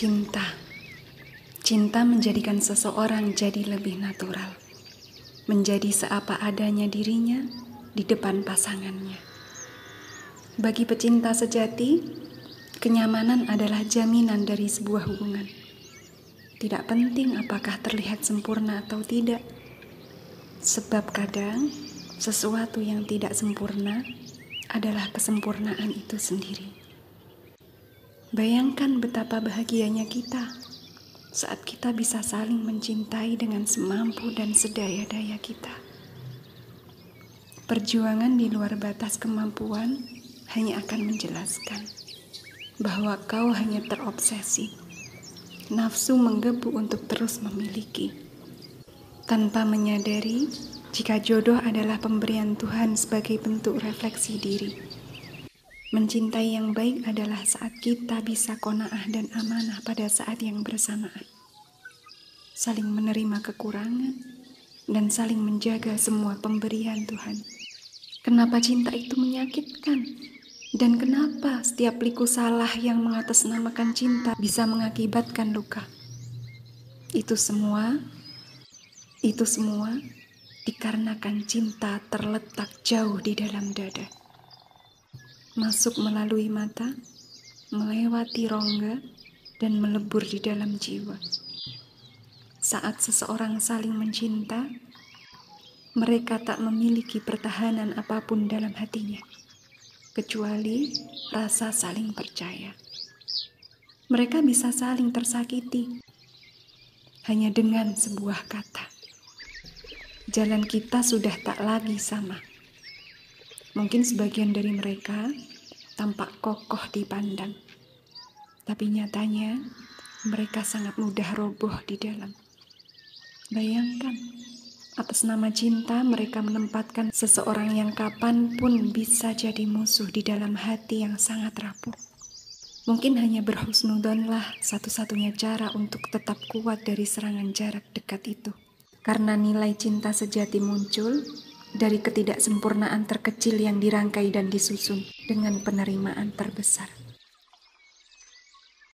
Cinta. Cinta menjadikan seseorang jadi lebih natural. Menjadi seapa adanya dirinya di depan pasangannya. Bagi pecinta sejati, kenyamanan adalah jaminan dari sebuah hubungan. Tidak penting apakah terlihat sempurna atau tidak. Sebab kadang sesuatu yang tidak sempurna adalah kesempurnaan itu sendiri. Bayangkan betapa bahagianya kita saat kita bisa saling mencintai dengan semampu dan sedaya-daya kita. Perjuangan di luar batas kemampuan hanya akan menjelaskan bahwa kau hanya terobsesi. Nafsu menggebu untuk terus memiliki. Tanpa menyadari jika jodoh adalah pemberian Tuhan sebagai bentuk refleksi diri Mencintai yang baik adalah saat kita bisa kona'ah dan amanah pada saat yang bersamaan. Saling menerima kekurangan dan saling menjaga semua pemberian Tuhan. Kenapa cinta itu menyakitkan? Dan kenapa setiap liku salah yang mengatasnamakan cinta bisa mengakibatkan luka? Itu semua, itu semua dikarenakan cinta terletak jauh di dalam dada masuk melalui mata, melewati rongga, dan melebur di dalam jiwa. Saat seseorang saling mencinta, mereka tak memiliki pertahanan apa pun dalam hatinya, kecuali rasa saling percaya. Mereka bisa saling tersakiti hanya dengan sebuah kata. Jalan kita sudah tak lagi sama Mungkin sebagian dari mereka tampak kokoh dipandang, tapi nyatanya mereka sangat mudah roboh di dalam. Bayangkan, atas nama cinta mereka menempatkan seseorang yang kapan pun bisa jadi musuh di dalam hati yang sangat rapuh. Mungkin hanya berhusnudonlah satu-satunya cara untuk tetap kuat dari serangan jarak dekat itu. Karena nilai cinta sejati muncul dari ketidaksempurnaan terkecil yang dirangkai dan disusun dengan penerimaan terbesar.